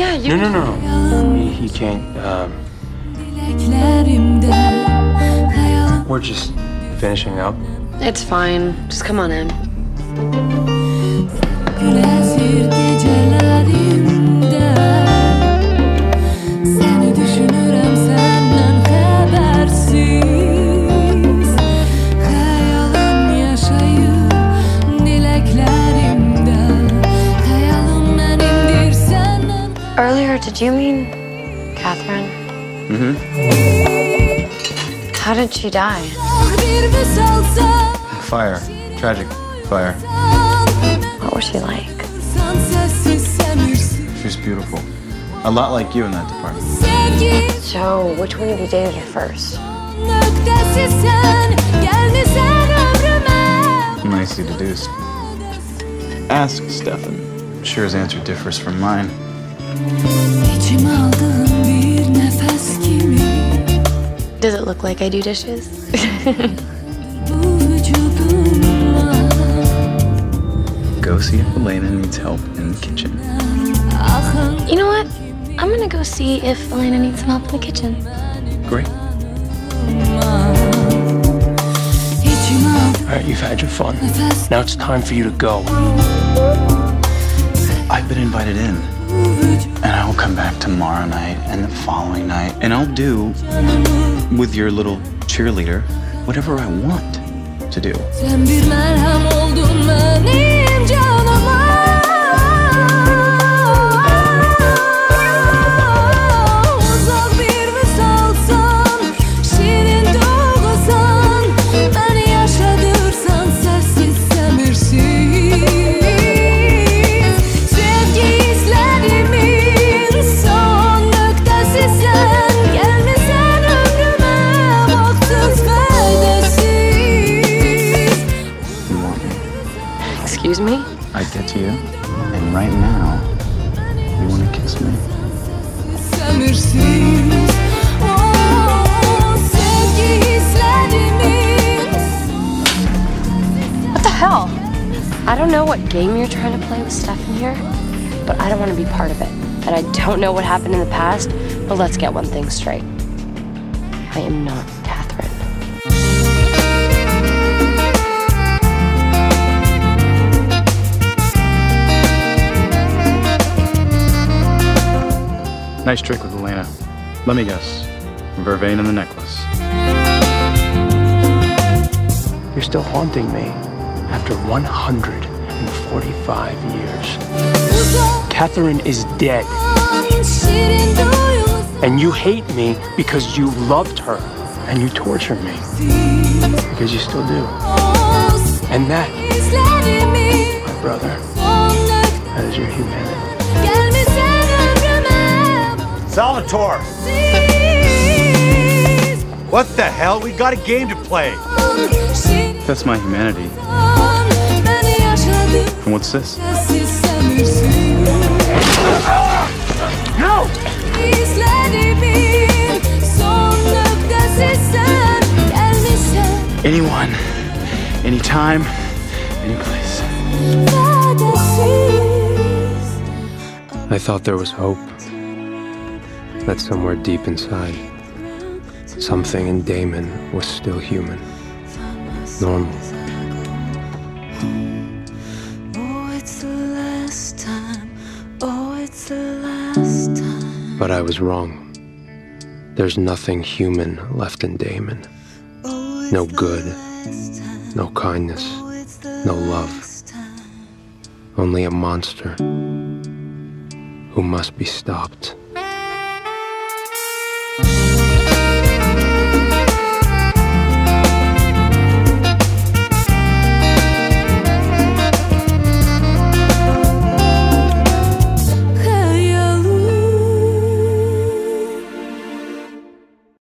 No, no, no. He, he can't. Um, we're just finishing up. It's fine. Just come on in. Güleşir gecelerimde did you mean Katherine? Mm-hmm. How did she die? Fire. Tragic fire. What was she like? Semirsin She's beautiful. A lot like you in that department. So, which one of you dated her first? nöktesi sen Gelmişsen ömrüme Nicely deduced. Ask Stefan. I'm sure his answer differs from mine. Does it look like I do dishes? Go see if Elena needs help in the kitchen. You know what? I'm gonna go see if Elena needs some help in the kitchen. Great. All right, you've had your fun. Now it's time for you to go. I've been invited in. And I will come back tomorrow night and the following night. And I'll do, with your little cheerleader, whatever I want to do. To you. And right now, you want to kiss me? What the hell? I don't know what game you're trying to play with Stefan here, but I don't want to be part of it. And I don't know what happened in the past, but let's get one thing straight. I am not Nice trick with Elena. Let me guess. Vervain and the necklace. You're still haunting me after 145 years. Katherine is dead, and you hate me because you loved her, and you torture me because you still do. And that, my brother, that is your humanity. Gelmişsen Salvatore, what the hell? We got a game to play. That's my humanity. And what's this? No! İzlerimin son nöktesi sen Gelmişsen Anyone, anytime, any place. I thought there was hope. That somewhere deep inside, something in Damon was still human, normal. But I was wrong. There's nothing human left in Damon. No good, no kindness, no love. Only a monster who must be stopped.